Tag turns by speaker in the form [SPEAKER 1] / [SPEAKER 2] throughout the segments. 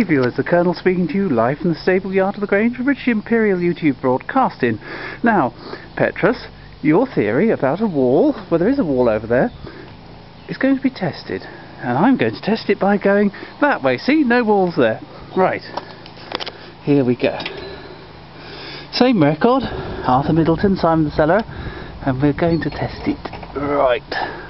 [SPEAKER 1] Alrighty viewers, the Colonel speaking to you live from the stable yard of the Grange for British Imperial YouTube Broadcasting. Now, Petrus, your theory about a wall, well there is a wall over there, is going to be tested. And I'm going to test it by going that way. See, no walls there. Right, here we go. Same record, Arthur Middleton, Simon the Cellarer, and we're going to test it. Right.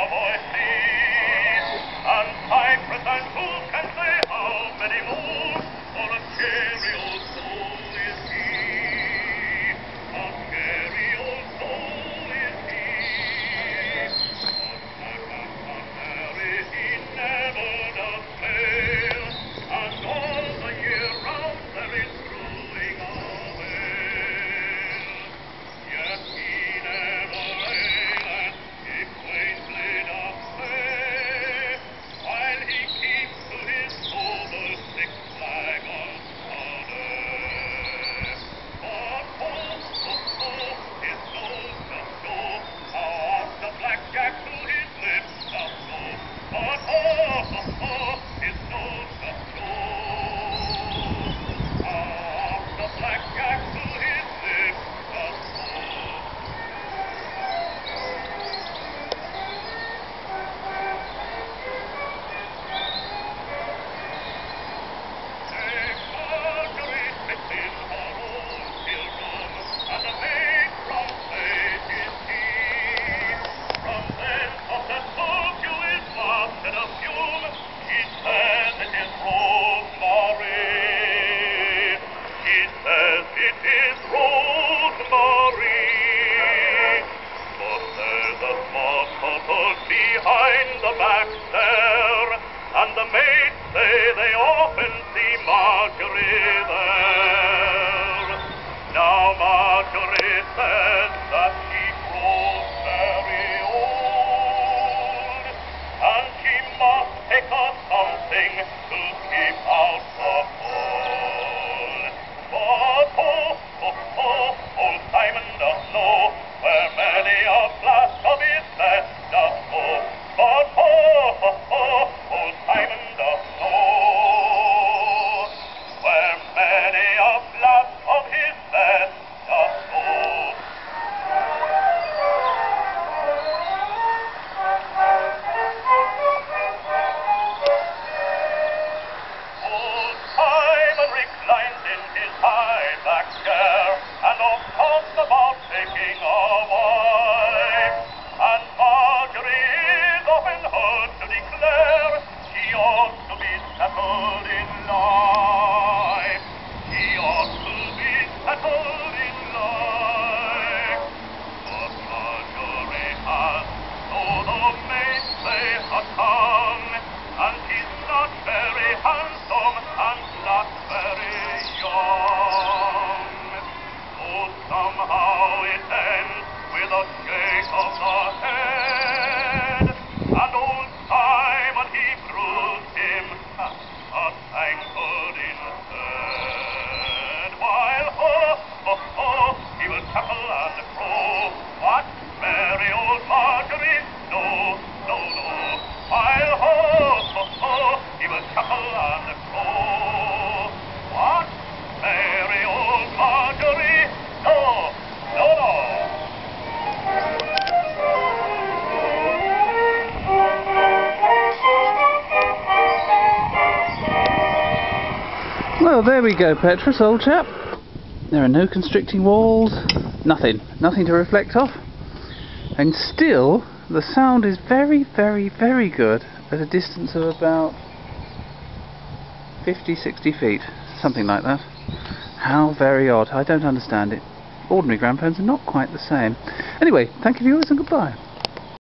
[SPEAKER 2] talks about taking a
[SPEAKER 1] Well, there we go, Petrus, old chap. There are no constricting walls, nothing, nothing to reflect off. And still, the sound is very, very, very good at a distance of about 50, 60 feet, something like that. How very odd, I don't understand it. Ordinary gramophones are not quite the same. Anyway, thank you viewers and goodbye.